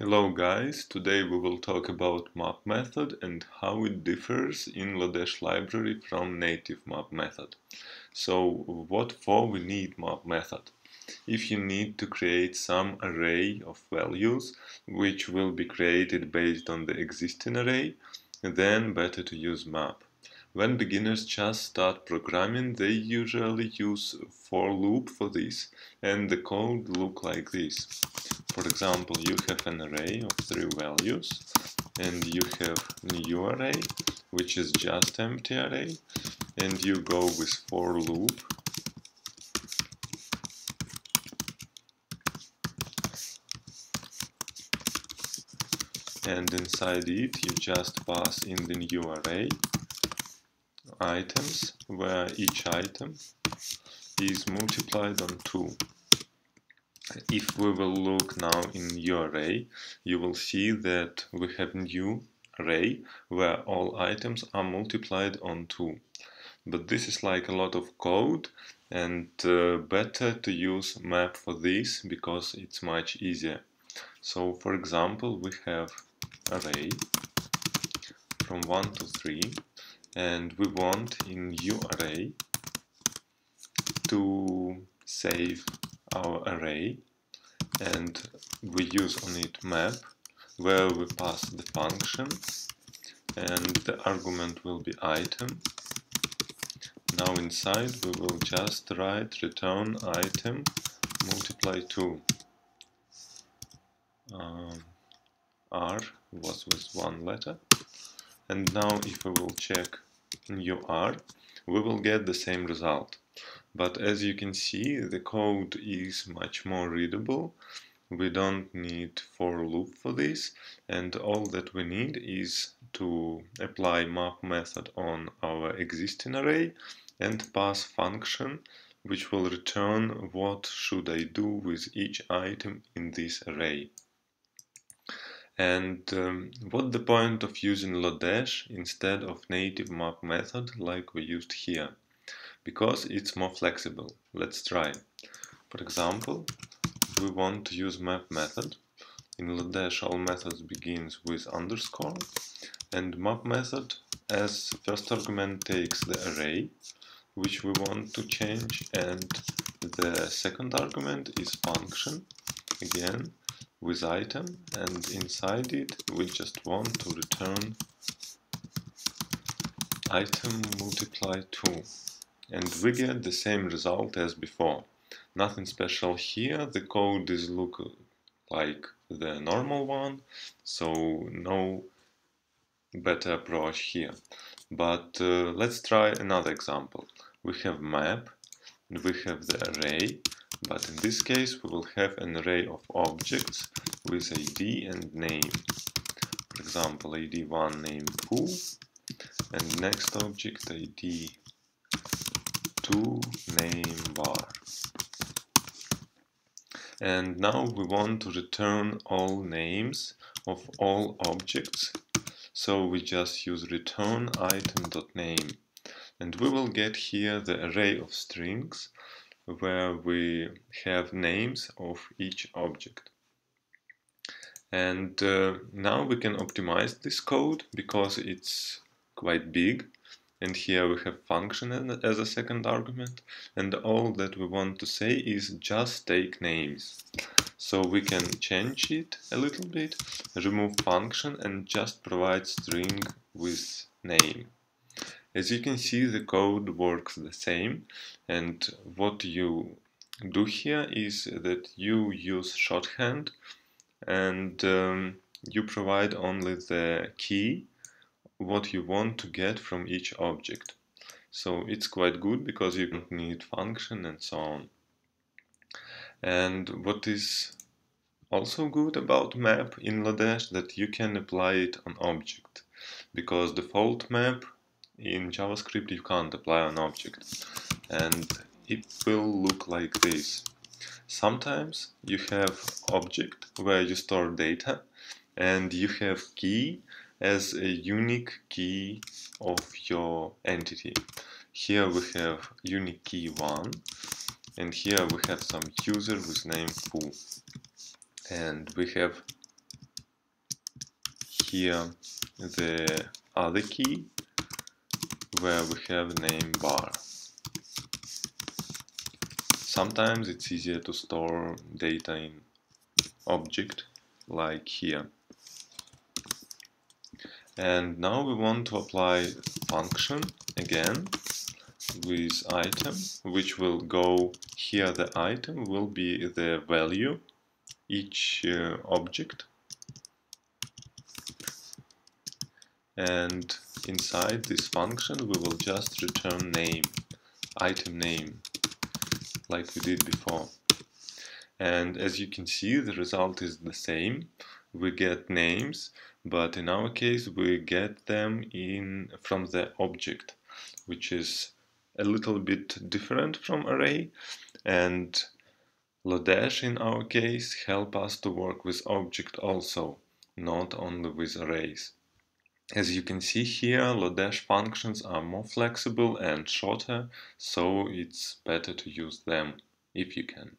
Hello guys, today we will talk about map method and how it differs in Lodash library from native map method. So what for we need map method? If you need to create some array of values which will be created based on the existing array, then better to use map. When beginners just start programming, they usually use for loop for this and the code look like this. For example, you have an array of three values and you have new array, which is just empty array, and you go with for loop. And inside it, you just pass in the new array items, where each item is multiplied on 2 if we will look now in your array, you will see that we have new array where all items are multiplied on 2. But this is like a lot of code and uh, better to use map for this because it's much easier. So for example, we have array from 1 to 3 and we want in new array to save our array. And we use on it map where we pass the function. And the argument will be item. Now inside we will just write return item multiply 2 um, r was with one letter and now if we will check new r we will get the same result. But as you can see the code is much more readable. We don't need for loop for this. And all that we need is to apply map method on our existing array and pass function which will return what should I do with each item in this array. And um, what the point of using Lodash instead of native map method like we used here? because it's more flexible. Let's try. For example, we want to use map method. In Lodash all methods begins with underscore and map method as first argument takes the array which we want to change and the second argument is function again with item and inside it we just want to return item multiply 2 and we get the same result as before. Nothing special here, the code is look like the normal one, so no better approach here. But uh, let's try another example. We have map, and we have the array, but in this case we will have an array of objects with id and name. For example, id1 name foo, and next object ID2 name bar. And now we want to return all names of all objects. So we just use return item.name. And we will get here the array of strings where we have names of each object. And uh, now we can optimize this code because it's quite big. And here we have function as a second argument. And all that we want to say is just take names. So we can change it a little bit remove function and just provide string with name as you can see the code works the same and what you do here is that you use shorthand and um, you provide only the key what you want to get from each object. So it's quite good because you don't need function and so on. And what is also good about map in Lodash that you can apply it on object because default map in JavaScript you can't apply an object and it will look like this. Sometimes you have object where you store data and you have key as a unique key of your entity. Here we have unique key 1 and here we have some user with name foo and we have here the other key where we have name bar. Sometimes it's easier to store data in object like here. And now we want to apply function again with item, which will go here the item will be the value each uh, object and inside this function we will just return name item name like we did before. And as you can see the result is the same. We get names but in our case we get them in from the object which is a little bit different from array. And Lodash in our case help us to work with object also, not only with arrays. As you can see here, Lodash functions are more flexible and shorter, so it's better to use them if you can.